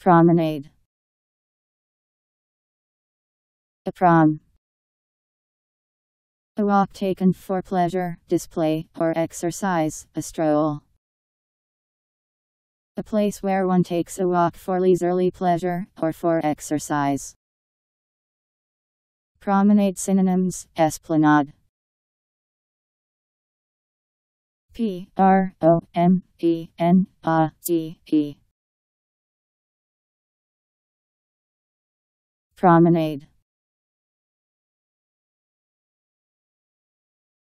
Promenade. A prom. A walk taken for pleasure, display, or exercise, a stroll. A place where one takes a walk for leisurely pleasure, or for exercise. Promenade synonyms, esplanade. P R O M E N A D E Promenade